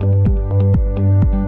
うん。